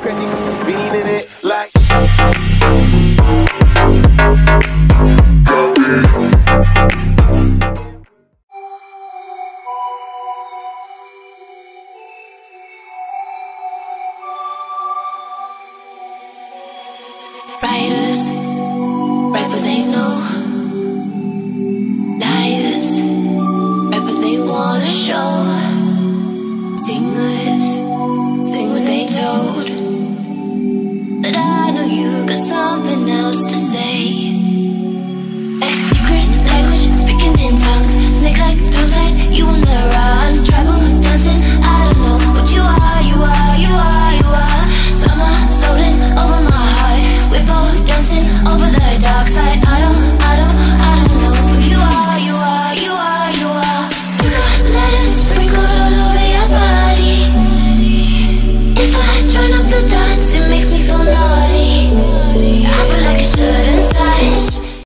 crazy, speeding it like. Right tongues.